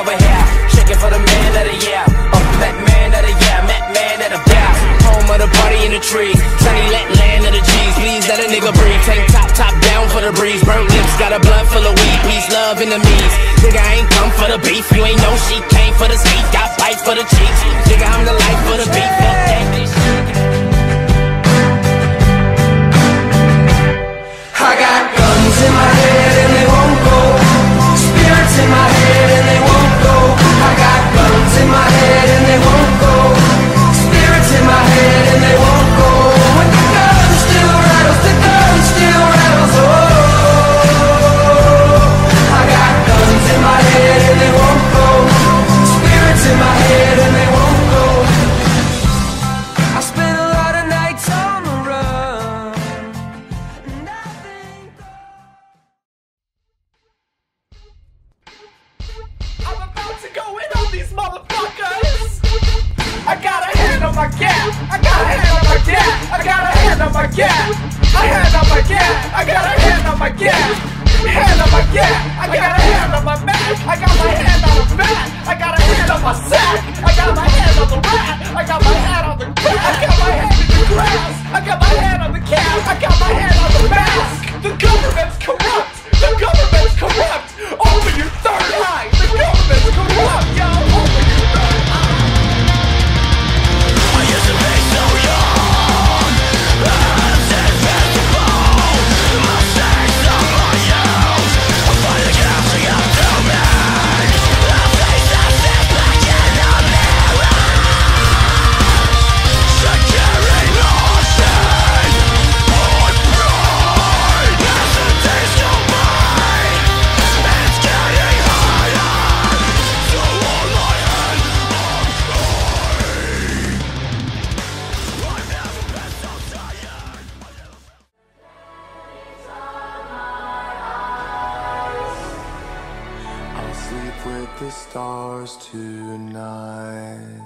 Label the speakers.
Speaker 1: over here. Shaking for the man of the year. Oh, that man of the year. That man of the year. Home of the party in the tree. Sunny let land of the G's. Please let a nigga breathe. Tank top, top down for the breeze. Burnt lips, got a blood full of weed. Peace, love, enemies. Nigga, I ain't come for the beef. You ain't know she came for the speed. Got bites for the cheeks. Nigga, I'm the life for the bitch.
Speaker 2: I got guns in my head and they won't go.
Speaker 3: Motherfuckers. I got a hand on my gap. I got a hand on my gap. I got a hand on my gap. A hand on my gap. I got a hand on my gap. Hand on my gap. I got a hand on my back. I got my hand on the back. I got a hand on my sack. I got my hand on the rat. I got my hand on the back. I got my hand in the grass. I got my hand on the cap.
Speaker 4: The stars tonight.